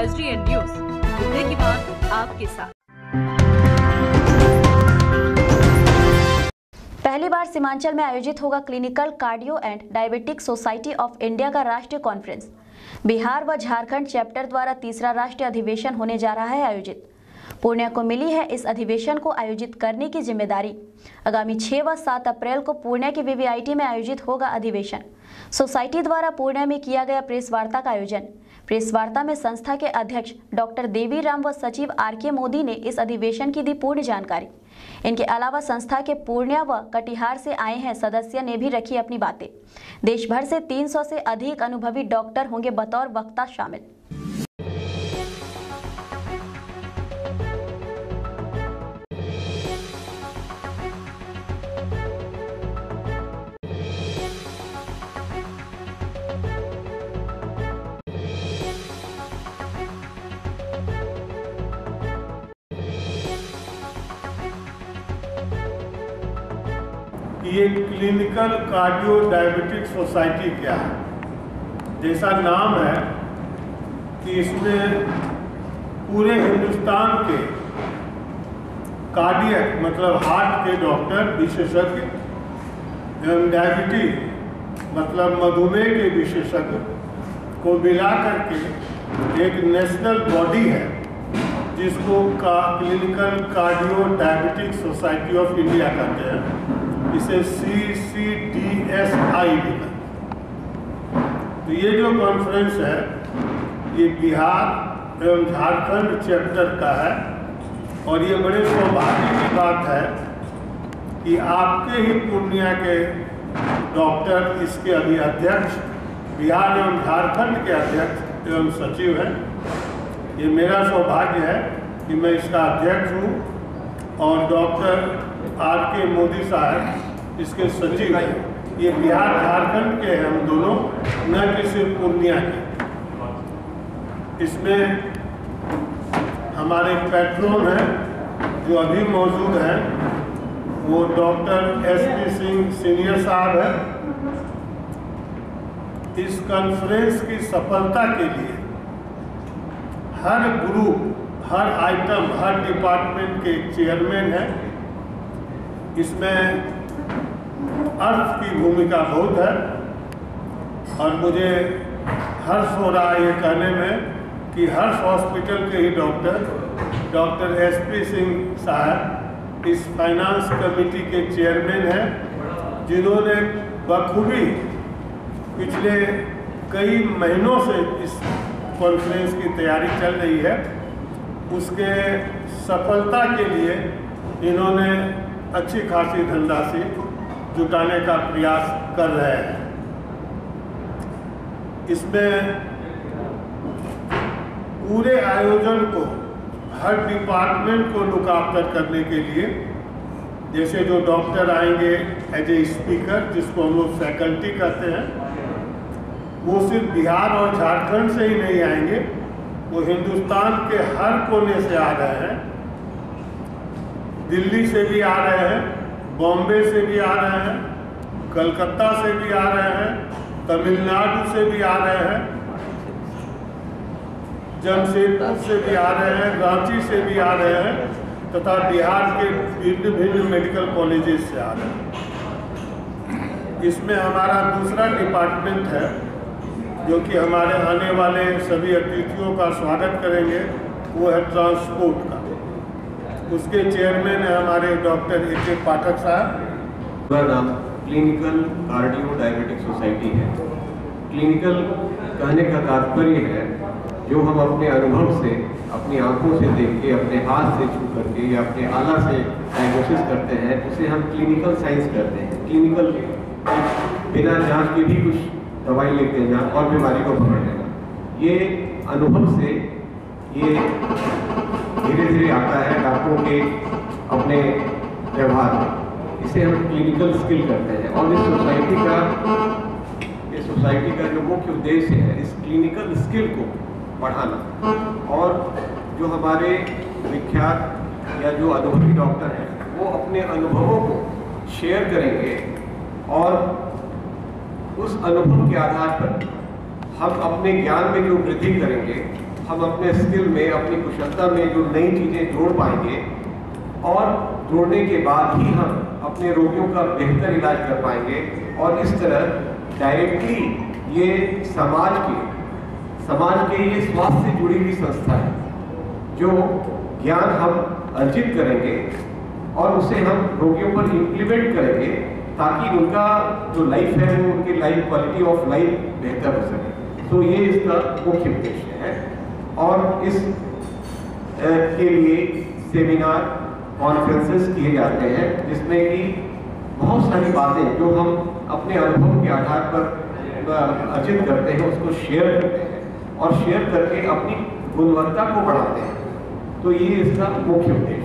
S D N news मुद्दे की बात आपके साथ। पहली बार सीमांचल में आयोजित होगा clinical cardio and diabetic society of India का राष्ट्रीय कॉन्फ्रेंस। बिहार व झारखंड चैप्टर द्वारा तीसरा राष्ट्रीय अधिवेशन होने जा रहा है आयोजित। पूर्णिया को मिली है इस अधिवेशन को आयोजित करने की ज़िम्मेदारी। आगामी 6 व 7 अप्रैल को पूर्णिया के वीवीआईटी में आयोजित होगा अधिवेशन। सोसाइटी द्वारा पूर्णिया में किया गया प्रेस वार्ता का आयोजन। प्रेस वार्ता में संस्था के अध्यक्ष डॉक्टर देवी राम व सचिव आर के मोदी ने इस अधिवेशन की दी पूर्ण जानकारी। इनके अलावा संस्था के पूर्णिया व कटिहार से आए हैं सदस्य ने भी रखी अपनी बातें। देश भर से 300 से अधिक अनुभवी डॉक्टर होंगे बतौर वक्ता शामिल। ये क्लिनिकल कार्डियो डायबिटिक सोसाइटी क्या है? जैसा नाम है कि इसमें पूरे हिंदुस्तान के कार्डियक मतलब हार्ट के डॉक्टर, विशेषज्ञ एवं डायबिटीज़ मतलब मधुमेह के विशेषज्ञ को मिला करके एक नेशनल बॉडी है, जिसको का clinical cardio diabetic society of India कहते हैं। इसे सी सी डी एस आई लिखा तो ये जो कॉन्फ्रेंस है, ये बिहार एवं झारखंड चैप्टर का है और ये बड़े सौभाग्य की बात है कि आपके ही पूर्णिया के डॉक्टर इसके अभी अध्यक्ष, बिहार एवं झारखंड के अध्यक्ष एवं सचिव हैं। ये मेरा सौभाग्य है कि मैं इसका अध्यक्ष हूँ और डॉक्टर आर के मोदी साहब, इसके सचिव हैं। ये बिहार, झारखंड के हैं हम दोनों, न कि सिर्फ़ पूर्णिया के। इसमें हमारे पेट्रोन हैं, जो अभी मौजूद हैं, वो doctor S P Singh senior साहब हैं। इस कॉन्फ्रेंस की सफलता के लिए हर ग्रुप हर आइटम हर डिपार्टमेंट के चेयरमैन हैं। इसमें अर्थ की भूमिका बहुत है और मुझे हर्ष हो रहा है ये कहने में कि हर्ष हॉस्पिटल के ही doctor doctor S P Singh साहब, इस फाइनेंस कमेटी के चेयरमैन हैं, जिन्होंने बखूबी पिछले कई महीनों से इस कॉन्फ्रेंस की तैयारी चल रही है। उसके सफलता के लिए इन्होंने अच्छी खासी धनराशि जुटाने का प्रयास कर रहे हैं। इसमें पूरे आयोजन को, हर डिपार्टमेंट को लुक आफ्टर करने के लिए, जैसे जो डॉक्टर आएँगे एज ए स्पीकर जिसको हम लोग फैकल्टी कहते हैं, वो सिर्फ़ बिहार और झारखंड से ही नहीं आएँगे, वो हिंदुस्तान के हर कोने से आ रहे हैं। दिल्ली से भी आ रहे हैं, बॉम्बे से भी आ रहे हैं, कलकत्ता से भी आ रहे हैं, तमिलनाडु से भी आ रहे हैं, जमशेदपुर से भी आ रहे हैं, रांची से भी आ रहे हैं, तथा बिहार के भिन्न भिन्न मेडिकल कॉलेजेस से आ रहे हैं। इसमें हमारा दूसरा डिपार्टमेंट है, जो कि हमारे आने वाले सभी अतिथियों का स्वागत करेंगे, वो है ट्रांसपोर्ट का। उसके चेयरमैन है हमारे डॉक्टर ए के पाठक साहब। पूरा नाम क्लिनिकल कार्डियो डायबिटिक सोसाइटी है। क्लिनिकल कहने का तात्पर्य है, जो हम अपने अनुभव से, अपनी आँखों से देख के, अपने हाथ से छू करके या अपने आला से डायग्नोसिस करते हैं, उसे हम क्लिनिकल साइंस करते हैं। क्लिनिकल बिना जाँच के भी कुछ दवाई लेते हैं, और बीमारी को पकड़ लेना ये अनुभव से, ये धीरे धीरे आता है डॉक्टरों के अपने व्यवहार में। इसे हम क्लिनिकल स्किल करते हैं। और इस सोसाइटी का, इस सोसाइटी का जो मुख्य उद्देश्य है, इस क्लिनिकल स्किल को बढ़ाना। और जो हमारे विख्यात या जो अनुभवी डॉक्टर हैं, वो अपने अनुभवों को शेयर करेंगे और उस अनुभव के आधार पर हम अपने ज्ञान में जो वृद्धि करेंगे हम अपने स्किल में, अपनी कुशलता में जो नई चीज़ें जोड़ पाएँगे और जोड़ने के बाद ही हम अपने रोगियों का बेहतर इलाज कर पाएँगे और इस तरह डायरेक्टली ये समाज के समाज के ये स्वास्थ्य से जुड़ी हुई संस्था है, जो ज्ञान हम अर्जित करेंगे और उसे हम रोगियों पर इम्प्लीमेंट करेंगे ताकि उनका जो लाइफ है वो उनकी लाइफ क्वालिटी ऑफ़ लाइफ बेहतर हो सके। तो ये इसका मुख्य उद्देश्य है। और इस के लिए सेमिनार कॉन्फ्रेंसेस किए जाते हैं, जिसमें कि बहुत सारी बातें जो हम अपने अनुभव के आधार पर अर्जित करते हैं, उसको शेयर करते हैं और शेयर करके अपनी गुणवत्ता को बढ़ाते हैं। तो ये इसका मुख्य उद्देश्य